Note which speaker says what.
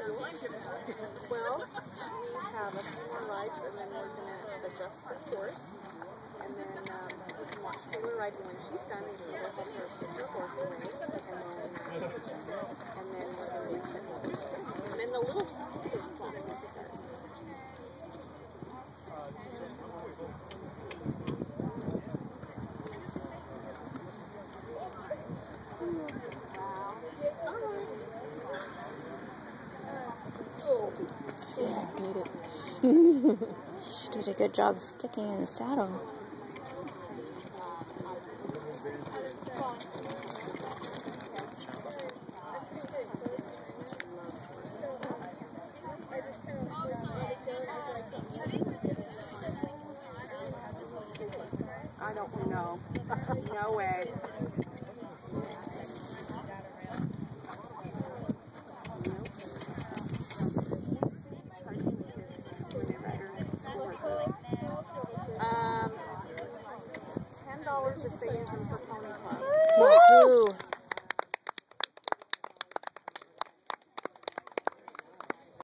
Speaker 1: Well, we have a few more rides, and then we're gonna adjust the course, and then um, we can watch Taylor ride. And when she's done, we can go help with her horse race, and then and then we're gonna reset the And then the little kids class will start.
Speaker 2: It. she did a good job sticking in the saddle.
Speaker 1: I don't know. no way. Um, $10 if they use them for Pony Club. Woo!